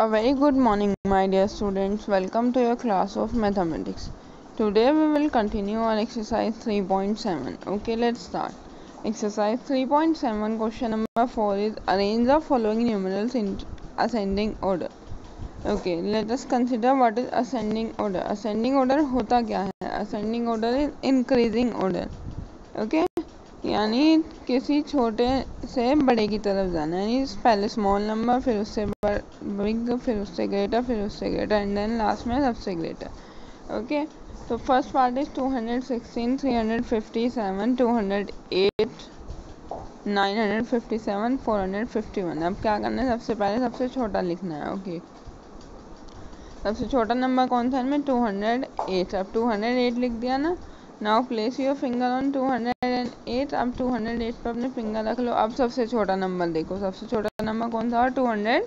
A very good morning, my dear students. Welcome to your class of mathematics. Today we will continue on exercise 3.7. Okay, let's start. Exercise 3.7 question number 4 is arrange the following numerals in ascending order. Okay, let us consider what is ascending order. Ascending order होता क्या है? Ascending order is increasing order. Okay, यानी किसी छोटे से बड़े की तरफ़ जाना यानी पहले स्मॉल नंबर फिर उससे बिग फिर उससे ग्रेटर फिर उससे ग्रेटर एंड देन लास्ट में सबसे ग्रेटर ओके तो फ़र्स्ट पार्ट इज़ 216 357 208 957 451 अब क्या करना है? सबसे पहले सबसे छोटा लिखना है। ओके सबसे छोटा नंबर कौन सा है? टू हंड्रेड एट अब टू हंड्रेड एट लिख दिया ना? Now place your finger on two hundred and eight अब टू हंड्रेड एट पर अपने फिंगर रख लो। अब सबसे छोटा नंबर देखो। सबसे छोटा नंबर कौन सा? टू हंड्रेड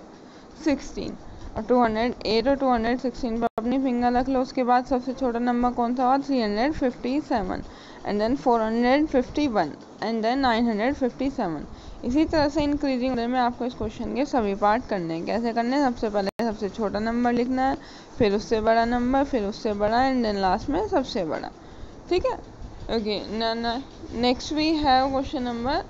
सिक्सटीन और टू हंड्रेड एट और टू हंड्रेड सिक्सटीन पर अपनी फिंगर रख लो। उसके बाद सबसे छोटा नंबर कौन सा? हुआ three hundred fifty seven and then four hundred fifty one and then nine hundred fifty seven इसी तरह से इंक्रीजिंग में आपको इस क्वेश्चन के सभी पार्ट करने हैं। कैसे करने हैं? सबसे पहले सबसे छोटा नंबर लिखना है, फिर उससे बड़ा नंबर फिर उससे बड़ा एंड देन लास्ट में सबसे बड़ा। ठीक है? ओके ना next we have question number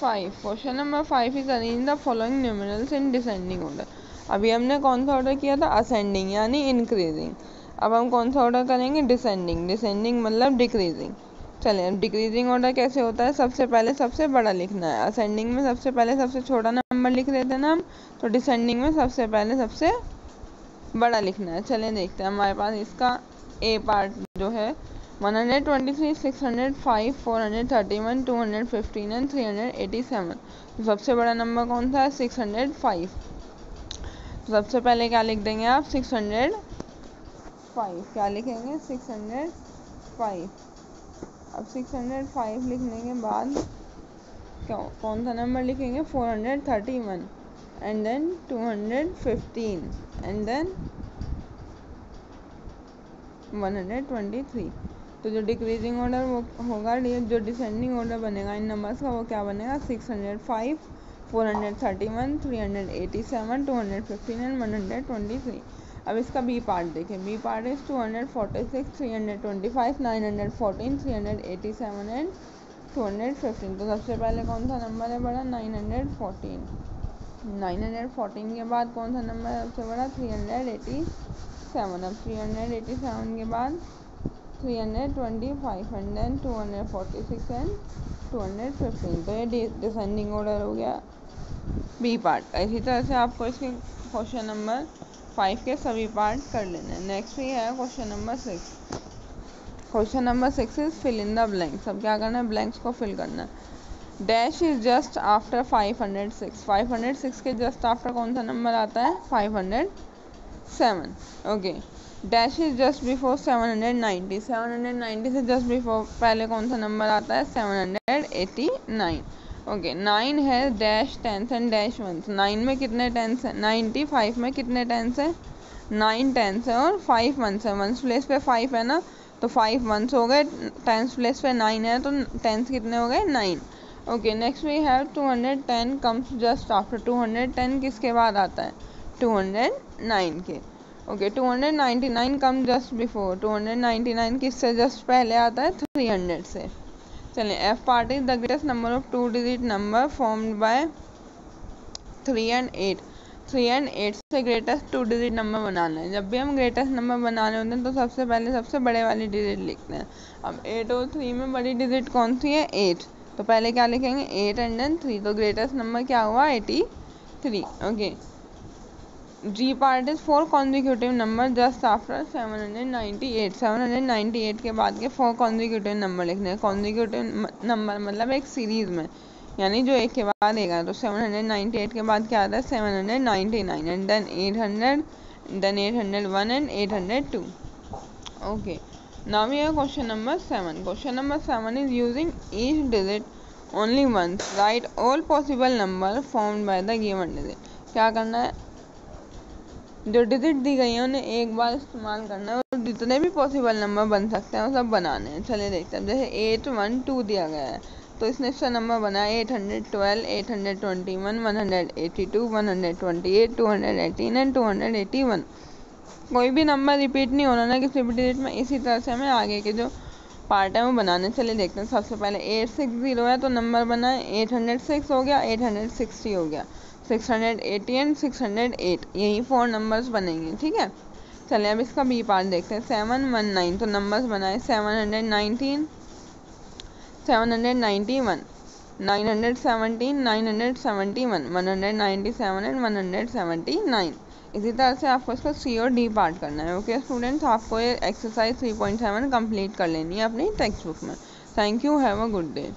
five question number five is arrange the following numerals in descending order अभी हमने कौन सा ऑर्डर किया था? असेंडिंग यानी इंक्रीजिंग अब हम कौन सा ऑर्डर करेंगे? डिसेंडिंग डिसेंडिंग मतलब डिक्रीजिंग चलिए अब डिक्रीजिंग ऑर्डर कैसे होता है? सबसे पहले सबसे बड़ा लिखना है। असेंडिंग में सबसे पहले सबसे छोटा नंबर लिख देते हैं ना हम तो डिसेंडिंग में सबसे पहले सबसे बड़ा लिखना है। चलिए देखते हैं। हमारे पास इसका ए पार्ट जो है 123, 605, 431, 215 एंड 387 तो सबसे बड़ा नंबर कौन सा है? 605 तो सबसे पहले क्या लिख देंगे आप? 605 क्या लिखेंगे? 605 अब 605 लिखने के बाद क्या कौन सा नंबर लिखेंगे? 431 एंड देन 215 एंड देन 123 तो जो डिक्रीजिंग ऑर्डर वो होगा, जो डिसेंडिंग ऑर्डर बनेगा, इन नंबर्स का वो क्या बनेगा? 605 431 387 215 एंड 123 अब इसका बी पार्ट देखें। बी पार्ट इज़ 246 325 914 387 एंड 215 तो सबसे पहले कौन सा नंबर है बड़ा? 914 914 के बाद कौन सा नंबर है सबसे बड़ा? 387 अब 387 के बाद three hundred twenty five hundred two hundred forty six and two hundred fifteen तो ये डिसेंडिंग ऑर्डर हो गया बी पार्ट इसी तरह से आपको इसके क्वेश्चन नंबर फाइव के सभी पार्ट कर लेने हैं। नेक्स्ट भी है question number six question number six is fill in the blanks अब क्या करना है? ब्लैंक्स को फिल करना है। Dash is just after five hundred six five hundred six के जस्ट आफ्टर कौन सा नंबर आता है? Five hundred seven okay dash is just before seven hundred ninety seven hundred ninety से जस्ट बिफोर पहले कौन सा नंबर आता है? Seven hundred eighty nine okay nine है dash tens and dash one nine में कितने टेंस है? नाइन्टी फाइव में कितने टेंस है? नाइन टेंस है और फाइव वंस है. वंस प्लेस पे फाइव है ना? तो फाइव वंस हो गए. टेंस प्लेस पे नाइन है तो टेंस कितने हो गए? Nine okay next we have two hundred ten comes just after two hundred ten किसके बाद आता है? टू हंड्रेड नाइन के okay two hundred ninety nine come just before two hundred ninety nine किससे जस्ट पहले आता है? थ्री हंड्रेड से. चलिए F part is the greatest number of two digit number formed by three and eight three and eight से greatest two digit number बनाना है. जब भी हम ग्रेटेस्ट नंबर बनाने होते हैं तो सबसे पहले सबसे बड़े वाली डिजिट लिखते हैं. अब एट और थ्री में बड़ी डिजिट कौन सी है? एट तो पहले क्या लिखेंगे? एट एंड देन थ्री तो ग्रेटेस्ट नंबर क्या हुआ? Eighty three okay G part is four consecutive number just after seven hundred ninety eight seven hundred ninety eight के बाद के फोर कॉन्जिक्यूटिव नंबर लिखने हैं। कॉन्जिक्यूटिव नंबर मतलब एक सीरीज़ में। यानी जो एक के बाद एक आया तो सेवन हंड्रेड नाइन्टी एट के बाद क्या आता है? Seven hundred ninety nine and then eight hundred then eight hundred one and eight hundred two okay now we question number seven question number seven is using each digit only once write all possible number formed by the given digit क्या करना है? जो digit दी गई है, उन्हें एक बार इस्तेमाल करना है और जितने भी पॉसिबल नंबर बन सकते हैं, वो सब बनाने हैं। चलिए देखते हैं। जैसे एट वन टू दिया गया है तो इसने इसका नंबर बनाया eight hundred twelve eight hundred twenty one one hundred eighty two one hundred twenty eight two hundred eighteen and two hundred eighty one कोई भी नंबर रिपीट नहीं होना ना किसी भी डिजिट में इसी तरह से हमें आगे के जो पार्ट है, वो बनाने। चले देखते हैं। सबसे पहले एट सिक्स ज़ीरो है तो नंबर बना एट हंड्रेड सिक्स हो गया एट हंड्रेड सिक्सटी हो गया। Six hundred eighty and six hundred eight, यही फोर नंबर्स बनेंगे, ठीक है? चलिए अब इसका बी पार्ट देखते हैं। सेवन वन नाइन तो नंबर्स बनाए seven hundred nineteen seven hundred ninety one nine hundred seventeen nine hundred seventy one one hundred ninety seven and one hundred seventy nine इसी तरह से आपको इसका सी और डी पार्ट करना है ओके स्टूडेंट्स आपको ये exercise three point seven complete कर लेनी है अपनी टेक्स्ट बुक में। Thank you have a good day